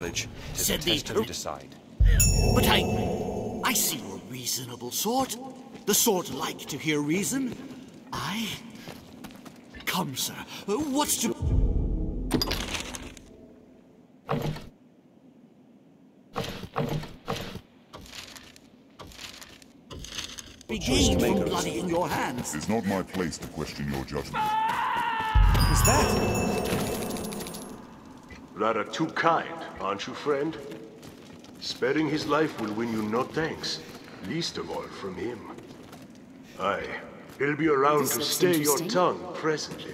knowledge. Tis Said a the- test of decide. But I... I seem a reasonable sort. The sort like to hear reason. I... Come, sir. What's to... Be gained from bloody in your hands. It's not my place to question your judgment. Is that? Rather too kind, aren't you, friend? Sparing his life will win you no thanks, least of all from him. Aye, he'll be around This to stay your tongue presently.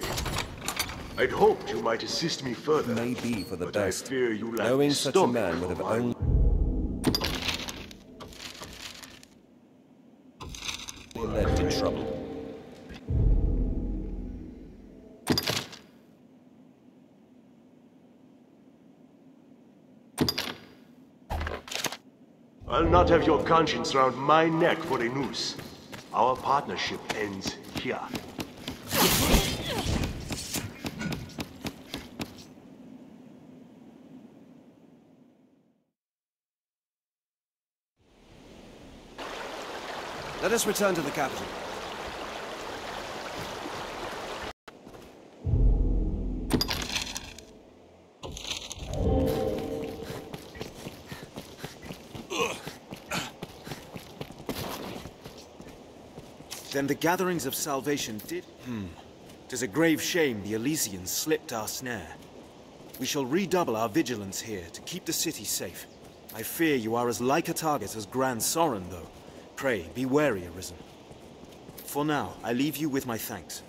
I'd hoped you might assist me further. May be for the but best. I fear you lack Knowing the such a man would have my only led to trouble. I'll not have your conscience round my neck for a noose. Our partnership ends here. Let us return to the capital. Then the gatherings of salvation did... Hmm. Tis a grave shame the Elysion slipped our snare. We shall redouble our vigilance here to keep the city safe. I fear you are as like a target as Grand Sorin, though. Pray, be wary, Arisen. For now, I leave you with my thanks.